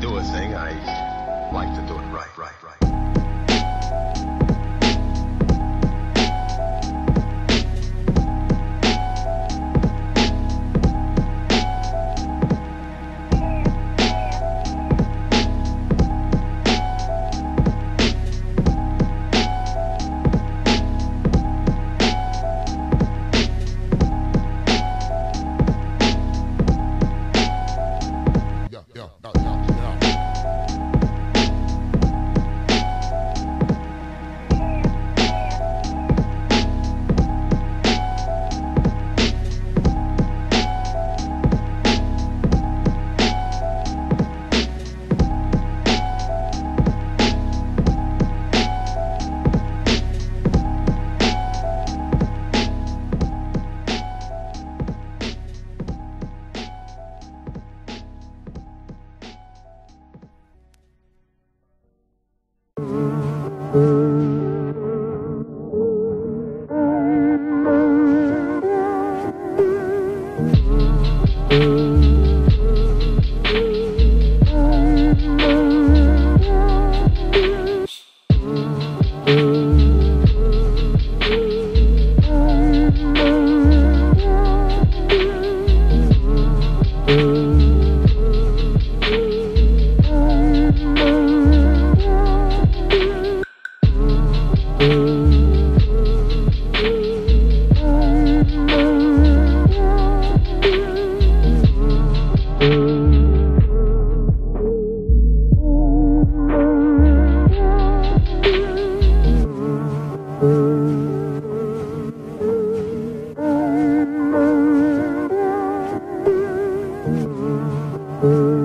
do a thing, I like to do it right, right, right. Ooh. Ooh.